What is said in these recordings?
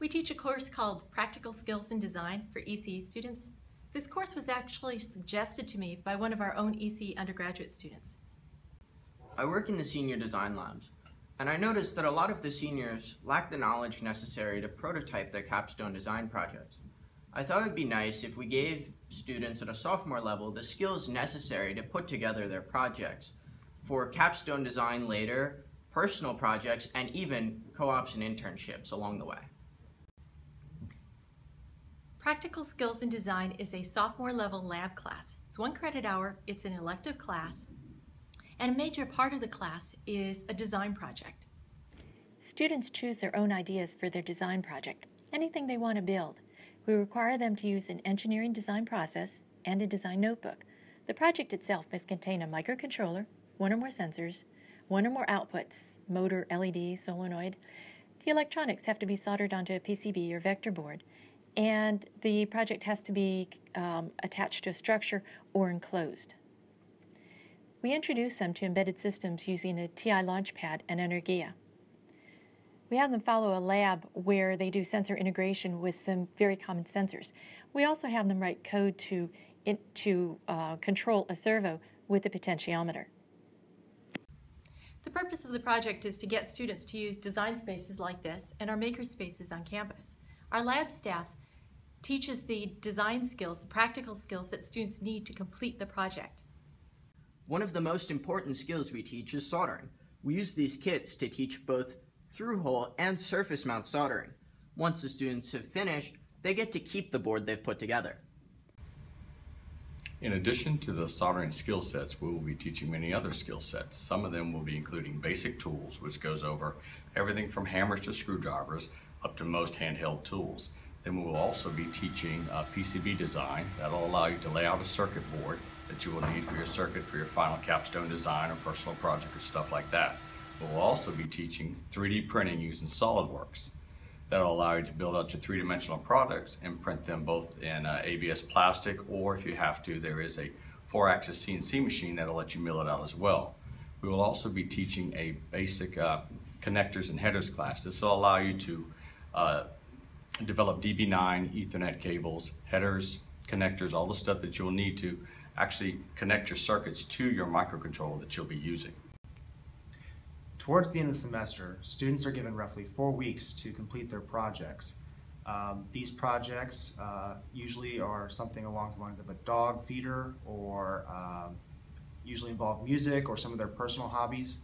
We teach a course called Practical Skills and Design for ECE students. This course was actually suggested to me by one of our own ECE undergraduate students. I work in the senior design labs, and I noticed that a lot of the seniors lack the knowledge necessary to prototype their capstone design projects. I thought it would be nice if we gave students at a sophomore level the skills necessary to put together their projects for capstone design later, personal projects, and even co-ops and internships along the way. Practical Skills and Design is a sophomore level lab class. It's one credit hour, it's an elective class, and a major part of the class is a design project. Students choose their own ideas for their design project, anything they want to build. We require them to use an engineering design process and a design notebook. The project itself must contain a microcontroller, one or more sensors, one or more outputs, motor, LED, solenoid. The electronics have to be soldered onto a PCB or vector board, and the project has to be um, attached to a structure or enclosed. We introduce them to embedded systems using a TI Launchpad and Energia. We have them follow a lab where they do sensor integration with some very common sensors. We also have them write code to, in, to uh, control a servo with a potentiometer. The purpose of the project is to get students to use design spaces like this and our maker spaces on campus. Our lab staff teaches the design skills, the practical skills that students need to complete the project. One of the most important skills we teach is soldering. We use these kits to teach both through-hole and surface mount soldering. Once the students have finished, they get to keep the board they've put together. In addition to the soldering skill sets, we will be teaching many other skill sets. Some of them will be including basic tools, which goes over everything from hammers to screwdrivers up to most handheld tools. Then we will also be teaching uh, PCB design. That'll allow you to lay out a circuit board that you will need for your circuit for your final capstone design or personal project or stuff like that. But we'll also be teaching 3D printing using SolidWorks. That'll allow you to build out your three-dimensional products and print them both in uh, ABS plastic or if you have to, there is a four-axis CNC machine that'll let you mill it out as well. We will also be teaching a basic uh, connectors and headers class. This will allow you to uh, develop DB9 Ethernet cables, headers, connectors, all the stuff that you'll need to actually connect your circuits to your microcontroller that you'll be using. Towards the end of the semester, students are given roughly four weeks to complete their projects. Um, these projects uh, usually are something along the lines of a dog feeder or um, usually involve music or some of their personal hobbies.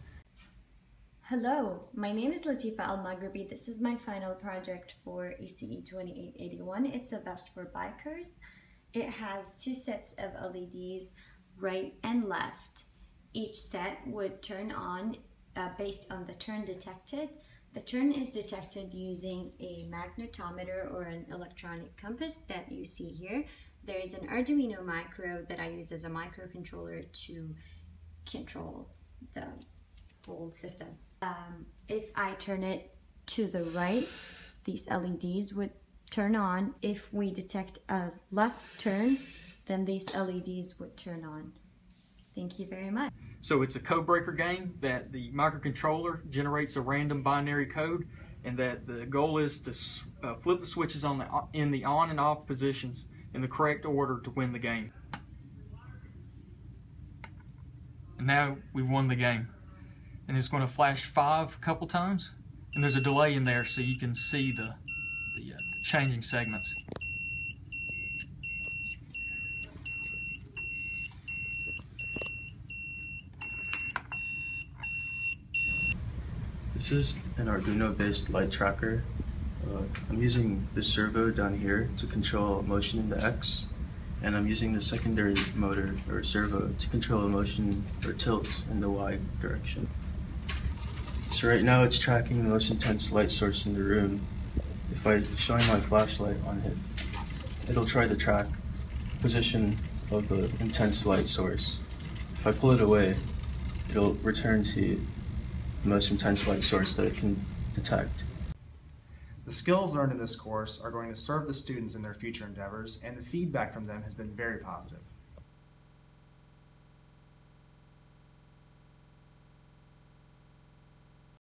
Hello, my name is Latifa Al Maghribi. This is my final project for ECE 2881. It's a vest for bikers. It has two sets of LEDs, right and left. Each set would turn on uh, based on the turn detected. The turn is detected using a magnetometer or an electronic compass that you see here. There is an Arduino micro that I use as a microcontroller to control the whole system. Um, if I turn it to the right, these LEDs would turn on. If we detect a left turn, then these LEDs would turn on. Thank you very much. So it's a code breaker game that the microcontroller generates a random binary code and that the goal is to uh, flip the switches on the in the on and off positions in the correct order to win the game. And now we've won the game and it's going to flash five a couple times and there's a delay in there so you can see the, the, uh, the changing segments. This is an Arduino based light tracker. Uh, I'm using this servo down here to control motion in the X and I'm using the secondary motor or servo to control motion or tilt in the Y direction. Right now it's tracking the most intense light source in the room. If I shine my flashlight on it, it'll try to track the position of the intense light source. If I pull it away, it'll return to the most intense light source that it can detect. The skills learned in this course are going to serve the students in their future endeavors, and the feedback from them has been very positive.